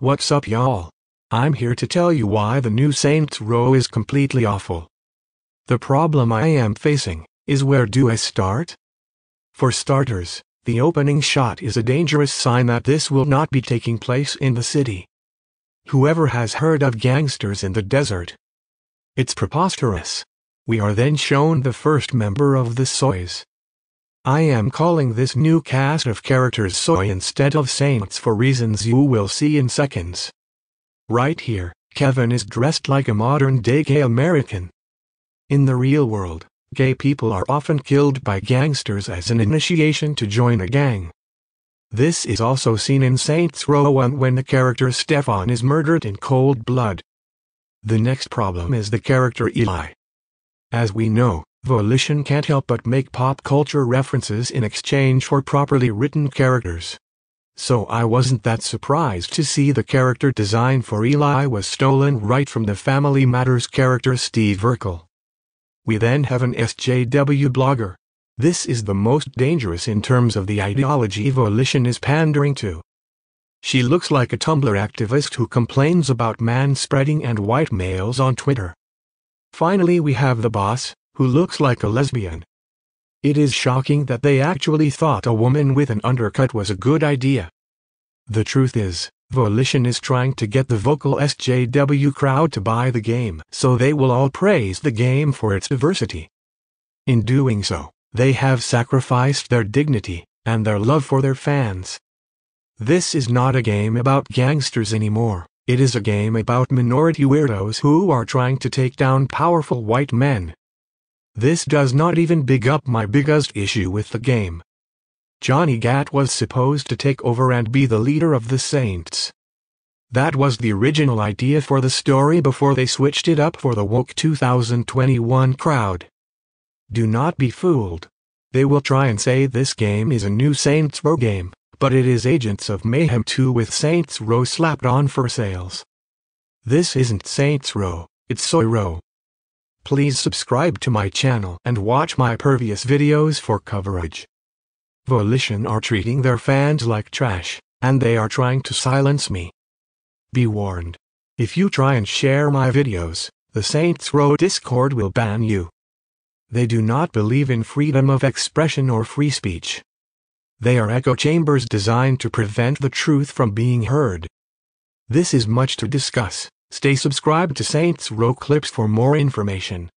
What's up y'all? I'm here to tell you why the new Saints Row is completely awful. The problem I am facing is where do I start? For starters, the opening shot is a dangerous sign that this will not be taking place in the city. Whoever has heard of gangsters in the desert? It's preposterous. We are then shown the first member of the Soys. I am calling this new cast of characters Soy instead of Saints for reasons you will see in seconds. Right here, Kevin is dressed like a modern-day gay American. In the real world, gay people are often killed by gangsters as an initiation to join a gang. This is also seen in Saints Row 1 when the character Stefan is murdered in cold blood. The next problem is the character Eli. As we know, Volition can't help but make pop culture references in exchange for properly written characters. So I wasn't that surprised to see the character design for Eli was stolen right from the Family Matters character Steve Urkel. We then have an SJW blogger. This is the most dangerous in terms of the ideology Volition is pandering to. She looks like a Tumblr activist who complains about man-spreading and white males on Twitter. Finally we have the boss, who looks like a lesbian. It is shocking that they actually thought a woman with an undercut was a good idea. The truth is, Volition is trying to get the vocal SJW crowd to buy the game so they will all praise the game for its diversity. In doing so, they have sacrificed their dignity and their love for their fans. This is not a game about gangsters anymore. It is a game about minority weirdos who are trying to take down powerful white men. This does not even big up my biggest issue with the game. Johnny Gat was supposed to take over and be the leader of the Saints. That was the original idea for the story before they switched it up for the woke 2021 crowd. Do not be fooled. They will try and say this game is a new Saints Row game, but it is Agents of Mayhem 2 with Saints Row slapped on for sales. This isn't Saints Row, it's Soy Row. Please subscribe to my channel and watch my previous videos for coverage. Volition are treating their fans like trash, and they are trying to silence me. Be warned. If you try and share my videos, the Saints Row Discord will ban you. They do not believe in freedom of expression or free speech. They are echo chambers designed to prevent the truth from being heard. This is much to discuss. Stay subscribed to Saints Row Clips for more information.